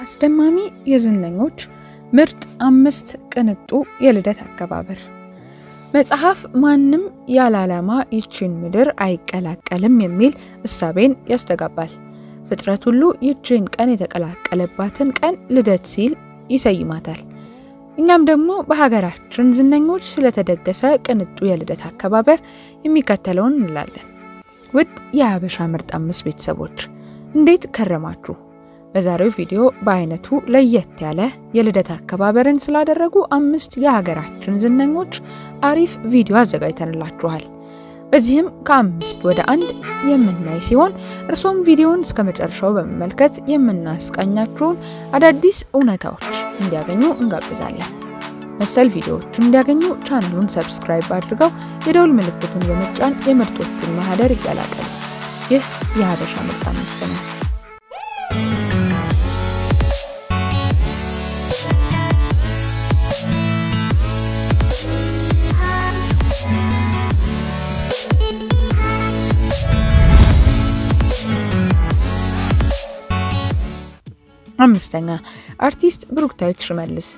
አስደማሚ የዝነኞች ምርጥ አምስት ቅንጡ የልደት አከባበር መጽሐፍ ማንም ያለ ይችን ምድር አይቀላቀልም የሚል እሳቤን ያስተጋባል። ፍጥረት ሁሉ ይችን ቀን የተቀላቀለባትን ቀን ልደት ሲል ይሰይማታል። እኛም ደግሞ በሀገራችን ዝነኞች ስለተደገሰ ቅንጡ የልደት አከባበር የሚከተለውን እንላለን። ውድ የሀበሻ ምርጥ አምስት ቤተሰቦች እንዴት ከረማችሁ? በዛሬው ቪዲዮ በአይነቱ ለየት ያለ የልደት አከባበርን ስላደረጉ አምስት የሀገራችን ዝነኞች አሪፍ ቪዲዮ አዘጋጅተንላችኋል። በዚህም ከአምስት ወደ አንድ የምናይ ሲሆን እርሶም ቪዲዮውን እስከ መጨረሻው በመመልከት የምናስቃኛችሁን አዳዲስ እውነታዎች እንዲያገኙ እንጋብዛለን። መሰል ቪዲዮዎችን እንዲያገኙ ቻናሉን subscribe አድርገው የደውል ምልክቱን በመጫን የምርጦቹን ማህደር ይቀላቀሉ። ይህ የሀበሻ ምርጥ አምስት ነው። አምስተኛ አርቲስት ብሩክታዊት ሽመልስ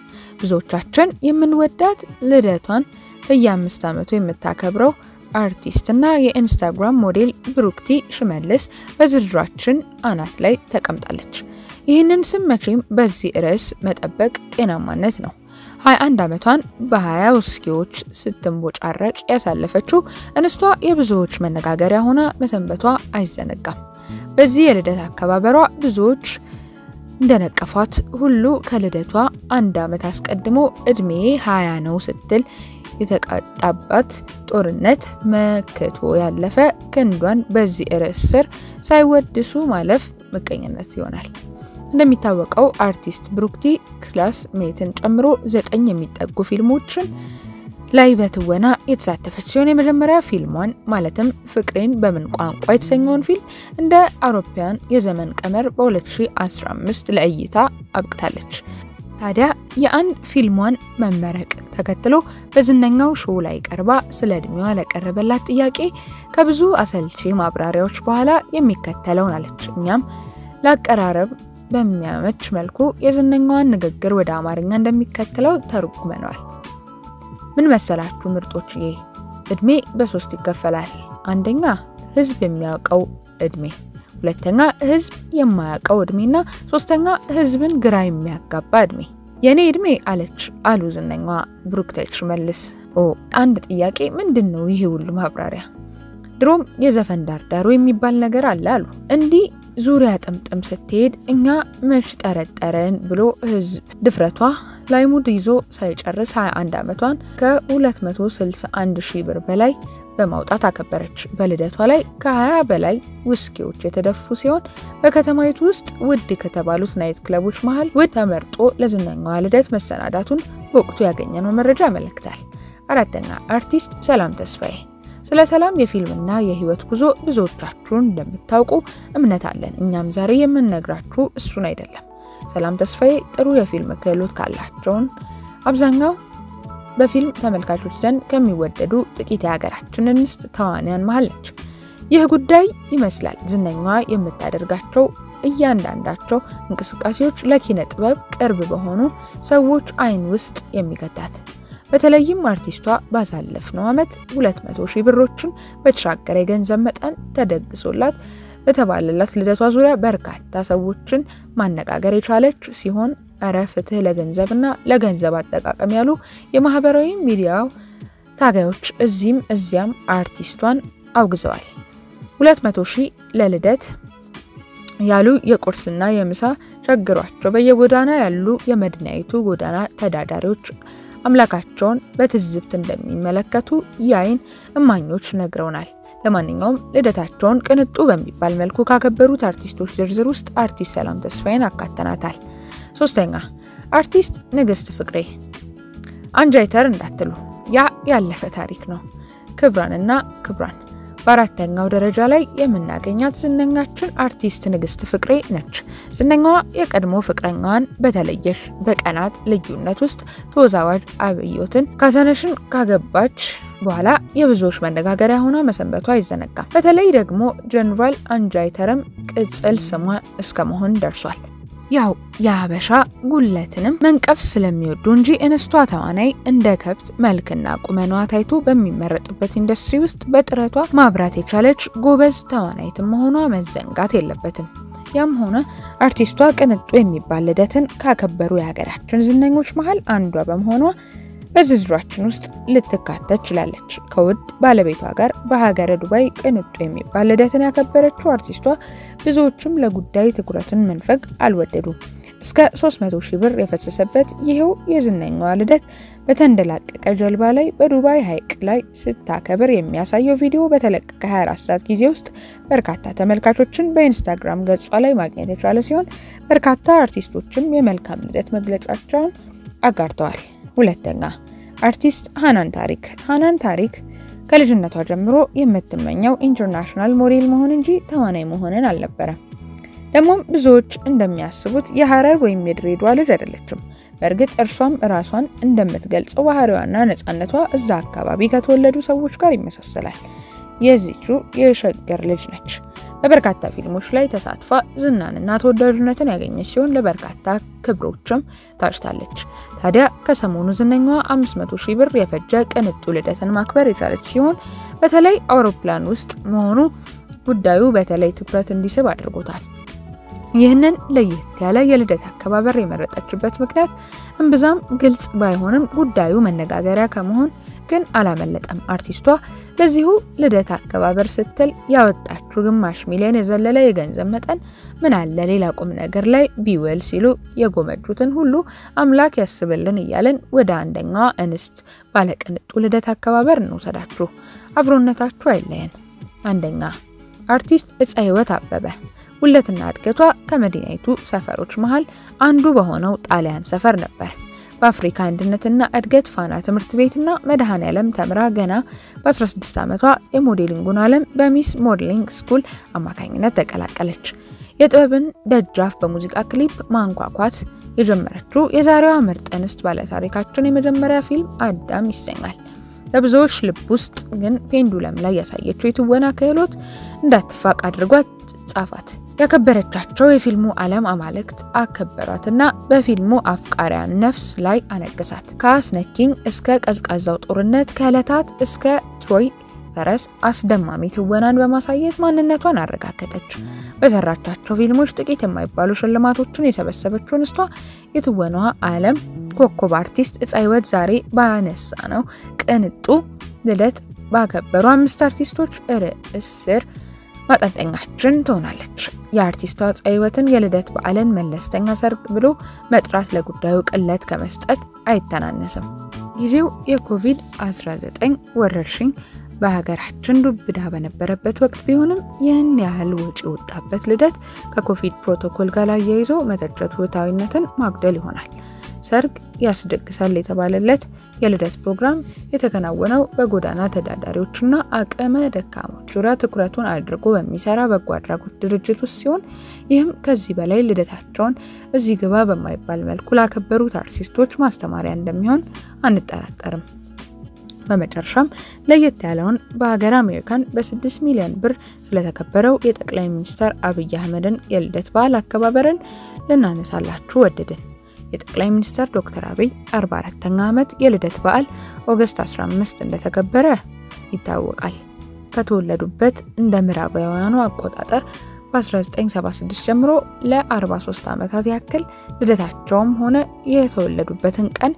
ብዙዎቻችን የምንወዳት ልደቷን በየአምስት ዓመቱ የምታከብረው አርቲስትና የኢንስታግራም ሞዴል ብሩክቲ ሽመልስ በዝርዝራችን አናት ላይ ተቀምጣለች። ይህንን ስም መቼም በዚህ ርዕስ መጠበቅ ጤናማነት ነው። 21 ዓመቷን በ20 ውስኪዎች ስትንቦጫረቅ ያሳለፈችው እንስቷ የብዙዎች መነጋገሪያ ሆና መሰንበቷ አይዘነጋም። በዚህ የልደት አከባበሯ ብዙዎች እንደነቀፏት ሁሉ ከልደቷ አንድ ዓመት አስቀድሞ እድሜ 20 ነው ስትል የተቃጣባት ጦርነት መክቶ ያለፈ ክንዷን በዚህ ርዕስ ስር ሳይወድሱ ማለፍ ምቀኝነት ይሆናል። እንደሚታወቀው አርቲስት ብሩክቲ Classmate ን ጨምሮ ዘጠኝ የሚጠጉ ፊልሞችን ላይ በትወና የተሳተፈች ሲሆን የመጀመሪያ ፊልሟን ማለትም ፍቅሬን በምን ቋንቋ የተሰኘውን ፊልም እንደ አውሮፓውያን የዘመን ቀመር በ2015 ለእይታ አብቅታለች። ታዲያ የአንድ ፊልሟን መመረቅ ተከትሎ በዝነኛው ሾው ላይ ቀርባ ስለ እድሜዋ ለቀረበላት ጥያቄ ከብዙ አሰልቺ ማብራሪያዎች በኋላ የሚከተለውን አለች። እኛም ለአቀራረብ በሚያመች መልኩ የዝነኛዋን ንግግር ወደ አማርኛ እንደሚከተለው ተርጉመነዋል። ምን መሰላችሁ ምርጦችዬ፣ እድሜ በሶስት ይከፈላል። አንደኛ ህዝብ የሚያውቀው እድሜ፣ ሁለተኛ ህዝብ የማያውቀው እድሜና ሶስተኛ ህዝብን ግራ የሚያጋባ እድሜ። የእኔ እድሜ አለች አሉ ዝነኛዋ ብሩክታዊት ሽመልስ። ኦ አንድ ጥያቄ፣ ምንድን ነው ይሄ ሁሉ ማብራሪያ? ድሮም የዘፈን ዳርዳሩ የሚባል ነገር አለ አሉ። እንዲህ ዙሪያ ጥምጥም ስትሄድ እኛ መች ጠረጠረን ብሎ ህዝብ ድፍረቷ ላይ mood ይዞ ሳይጨርስ 21 ዓመቷን ከ261 ሺህ ብር በላይ በማውጣት አከበረች። በልደቷ ላይ ከ20 በላይ ውስኪዎች የተደፉ ሲሆን በከተማይቱ ውስጥ ውድ ከተባሉት ናይት ክለቦች መሃል ውድ ተመርጦ ለዝነኛዋ ልደት መሰናዳቱን በወቅቱ ያገኘነው መረጃ ያመለክታል። አራተኛ አርቲስት ሰላም ተስፋዬ ስለ ሰላም የፊልምና የህይወት ጉዞ ብዙዎቻችሁን እንደምታውቁ እምነት አለን። እኛም ዛሬ የምንነግራችሁ እሱን አይደለም። ሰላም ተስፋዬ ጥሩ የፊልም ክህሎት ካላቸውን አብዛኛው በፊልም ተመልካቾች ዘንድ ከሚወደዱ ጥቂት የሀገራችን እንስት ተዋንያን መሃል ነች። ይህ ጉዳይ ይመስላል ዝነኛዋ የምታደርጋቸው እያንዳንዳቸው እንቅስቃሴዎች ለኪነ ጥበብ ቅርብ በሆኑ ሰዎች አይን ውስጥ የሚከታት በተለይም አርቲስቷ ባሳለፍነው ዓመት 200 ሺህ ብሮችን በተሻገረ የገንዘብ መጠን ተደግሶላት በተባለላት ልደቷ ዙሪያ በርካታ ሰዎችን ማነጋገር የቻለች ሲሆን እረ ፍትህ ለገንዘብና ለገንዘብ አጠቃቀም ያሉ የማህበራዊ ሚዲያው ታጋዮች እዚህም እዚያም አርቲስቷን አውግዘዋል። 200 ሺህ ለልደት ያሉ የቁርስና የምሳ ቸግሯቸው በየጎዳና ያሉ የመዲናይቱ ጎዳና ተዳዳሪዎች አምላካቸውን በትዝብት እንደሚመለከቱ የአይን እማኞች ነግረውናል። ለማንኛውም ልደታቸውን ቅንጡ በሚባል መልኩ ካከበሩት አርቲስቶች ዝርዝር ውስጥ አርቲስት ሰላም ተስፋዬን አካተናታል። ሶስተኛ አርቲስት ንግስት ፍቅሬ። አንጃይተር እንዳትሉ ያ ያለፈ ታሪክ ነው። ክብራንና ክብራን በአራተኛው ደረጃ ላይ የምናገኛት ዝነኛችን አርቲስት ንግስት ፍቅሬ ነች። ዝነኛዋ የቀድሞ ፍቅረኛዋን በተለየሽ በቀናት ልዩነት ውስጥ ተወዛዋዥ አብዮትን ካሳነሽን ካገባች በኋላ የብዙዎች መነጋገሪያ ሆና መሰንበቷ አይዘነጋም። በተለይ ደግሞ ጀነራል አንጃይተርም ቅጽል ስሟ እስከ መሆን ደርሷል። ያው የሀበሻ ጉለትንም መንቀፍ ስለሚወዱ እንጂ እንስቷ ተዋናይ እንደ ከብት መልክና ቁመኗ ታይቶ በሚመረጥበት ኢንዱስትሪ ውስጥ በጥረቷ ማብራት የቻለች ጎበዝ ተዋናይትም መሆኗ መዘንጋት የለበትም። ያም ሆነ አርቲስቷ ቅንጡ የሚባል ልደትን ካከበሩ የሀገራችን ዝነኞች መሀል አንዷ በመሆኗ በዝርዝራችን ውስጥ ልትካተት ችላለች። ከውድ ባለቤቷ ጋር በሀገረ ዱባይ ቅንጡ የሚባል ልደትን ያከበረችው አርቲስቷ ብዙዎችም ለጉዳይ ትኩረትን መንፈግ አልወደዱም። እስከ 300 ሺህ ብር የፈሰሰበት ይሄው የዝነኛዋ ልደት በተንደላቀቀ ጀልባ ላይ በዱባይ ሐይቅ ላይ ስታከብር የሚያሳየው ቪዲዮ በተለቀቀ 24 ሰዓት ጊዜ ውስጥ በርካታ ተመልካቾችን በኢንስታግራም ገጿ ላይ ማግኘት የቻለ ሲሆን በርካታ አርቲስቶችም የመልካም ልደት መግለጫቸውን አጋርተዋል። ሁለተኛ አርቲስት ሃናን ታሪክ። ሃናን ታሪክ ከልጅነቷ ጀምሮ የምትመኘው international ሞዴል መሆን እንጂ ተዋናይ መሆንን አልነበረም። ደግሞም ብዙዎች እንደሚያስቡት የሀረር ወይም የድሬዳዋ ልጅ አይደለችም። በእርግጥ እርሷም ራሷን እንደምትገልጸው ባህሪዋና ነፃነቷ እዛ አካባቢ ከተወለዱ ሰዎች ጋር ይመሳሰላል። የዚቹ የሸገር ልጅ ነች። በበርካታ ፊልሞች ላይ ተሳትፋ ዝናንና ተወዳጅነትን ያገኘች ሲሆን ለበርካታ ክብሮችም ታጭታለች። ታዲያ ከሰሞኑ ዝነኛዋ 500 ሺህ ብር የፈጀ ቅንጡ ልደትን ማክበር የቻለች ሲሆን በተለይ አውሮፕላን ውስጥ መሆኑ ጉዳዩ በተለይ ትኩረት እንዲስብ አድርጎታል። ይህንን ለየት ያለ የልደት አከባበር የመረጠችበት ምክንያት እምብዛም ግልጽ ባይሆንም ጉዳዩ መነጋገሪያ ከመሆን ግን አላመለጠም። አርቲስቷ ለዚሁ ልደት አከባበር ስትል ያወጣችው ግማሽ ሚሊዮን የዘለለ የገንዘብ መጠን ምን አለ ሌላ ቁም ነገር ላይ ቢውል ሲሉ የጎመጁትን ሁሉ አምላክ ያስብልን እያለን ወደ አንደኛዋ እንስት ባለቅንጡ ልደት አከባበር እንውሰዳችሁ። አብሮነታችሁ አይለየን። አንደኛ አርቲስት እፀ ሕይወት አበበ ውለትና እድገቷ ከመዲናይቱ ሰፈሮች መሃል አንዱ በሆነው ጣሊያን ሰፈር ነበር። በአፍሪካ አንድነትና እድገት ፋና ትምህርት ቤትና መድኃኔ ዓለም ተምራ ገና በ16 ዓመቷ የሞዴሊንጉን ዓለም በ Miss Modeling School አማካኝነት ተቀላቀለች። የጥበብን ደጃፍ በሙዚቃ ክሊፕ ማንኳኳት የጀመረችው የዛሬዋ ምርጥ እንስት ባለታሪካችን የመጀመሪያ ፊልም አዳም ይሰኛል። በብዙዎች ልብ ውስጥ ግን ፔንዱለም ላይ ያሳየችው የትወና ክህሎት እንዳትፋቅ አድርጓት ጻፋት። ያከበረቻቸው የፊልሙ ዓለም አማልክት አከበሯትና በፊልሙ አፍቃሪያን ነፍስ ላይ አነገሳት። ከአስነኪኝ እስከ ቀዝቃዛው ጦርነት፣ ከዕለታት እስከ ትሮይ ፈረስ አስደማሚ ትወናን በማሳየት ማንነቷን አረጋገጠች። በሰራቻቸው ፊልሞች ጥቂት የማይባሉ ሽልማቶችን የሰበሰበችው እንስቷ የትወናዋ ዓለም ኮከብ አርቲስት እፀ ሕይወት ዛሬ ባነሳ ነው ቅንጡ ልደት ባከበሩ አምስት አርቲስቶች ርዕስ ስር ማጠንጠኛችን ትሆናለች። የአርቲስቷ እፀ ሕይወትን የልደት በዓልን መለስተኛ ሰርግ ብሎ መጥራት ለጉዳዩ ቅለት ከመስጠት አይተናነስም። ጊዜው የኮቪድ-19 ወረርሽኝ በሀገራችን ዱብዳ በነበረበት ወቅት ቢሆንም ይህን ያህል ወጪ የወጣበት ልደት ከኮቪድ ፕሮቶኮል ጋር አያይዞ መተቸቱ ፍትሐዊነትን ማጉደል ይሆናል። ሰርግ ያስደግሳል የተባለለት የልደት ፕሮግራም የተከናወነው በጎዳና ተዳዳሪዎችና አቅመ ደካሞች ዙሪያ ትኩረቱን አድርጎ በሚሰራ በጎ አድራጎት ድርጅት ውስጥ ሲሆን ይህም ከዚህ በላይ ልደታቸውን እዚህ ግባ በማይባል መልኩ ላከበሩት አርቲስቶች ማስተማሪያ እንደሚሆን አንጠራጠርም። በመጨረሻም ለየት ያለውን በሀገር አሜሪካን በ6 ሚሊዮን ብር ስለተከበረው የጠቅላይ ሚኒስትር አብይ አህመድን የልደት በዓል አከባበርን ልናነሳላችሁ ወደድን። የጠቅላይ ሚኒስትር ዶክተር አብይ 44ኛ ዓመት የልደት በዓል August 15 እንደተከበረ ይታወቃል። ከተወለዱበት እንደ ምዕራባውያኑ አቆጣጠር በ1976 ጀምሮ ለ43 ዓመታት ያክል ልደታቸውም ሆነ የተወለዱበትን ቀን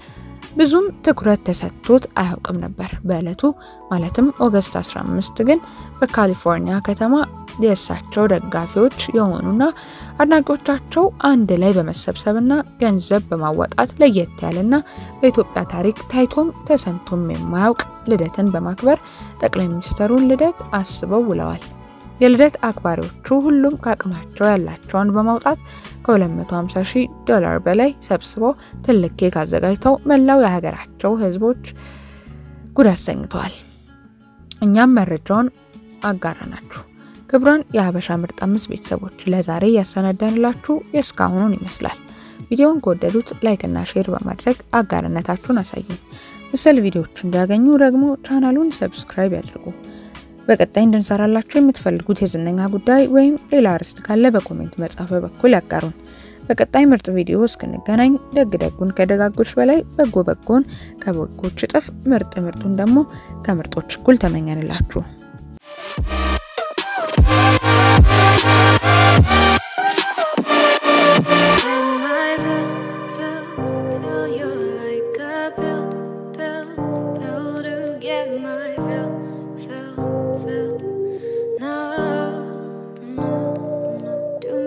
ብዙም ትኩረት ተሰጥቶት አያውቅም ነበር። በዕለቱ ማለትም August 15 ግን በካሊፎርኒያ ከተማ የእሳቸው ደጋፊዎች የሆኑና አድናቂዎቻቸው አንድ ላይ በመሰብሰብና ገንዘብ በማዋጣት ለየት ያለና በኢትዮጵያ ታሪክ ታይቶም ተሰምቶም የማያውቅ ልደትን በማክበር ጠቅላይ ሚኒስትሩን ልደት አስበው ውለዋል። የልደት አክባሪዎቹ ሁሉም ከአቅማቸው ያላቸውን በማውጣት ከ250 ሺህ ዶላር በላይ ሰብስበው ትልቅ ኬክ አዘጋጅተው መላው የሀገራቸው ሕዝቦች ጉድ አሰኝተዋል። እኛም መረጃውን አጋራናችሁ። ክቡራን የሀበሻ ምርጥ አምስት ቤተሰቦች ለዛሬ ያሰናዳንላችሁ የእስካሁኑን ይመስላል። ቪዲዮውን ከወደዱት like ና share በማድረግ አጋርነታችሁን አሳዩን። መሰል ቪዲዮዎች እንዲያገኙ ደግሞ ቻናሉን subscribe ያድርጉ። በቀጣይ እንድንሰራላችሁ የምትፈልጉት የዝነኛ ጉዳይ ወይም ሌላ ርዕስ ካለ በ comment መጻፊያ በኩል ያጋሩን። በቀጣይ ምርጥ ቪዲዮ እስክንገናኝ ደግ ደጉን ከደጋጎች በላይ በጎ በጎን ከበጎች እጥፍ ምርጥ ምርጡን ደግሞ ከምርጦች እኩል ተመኘንላችሁ።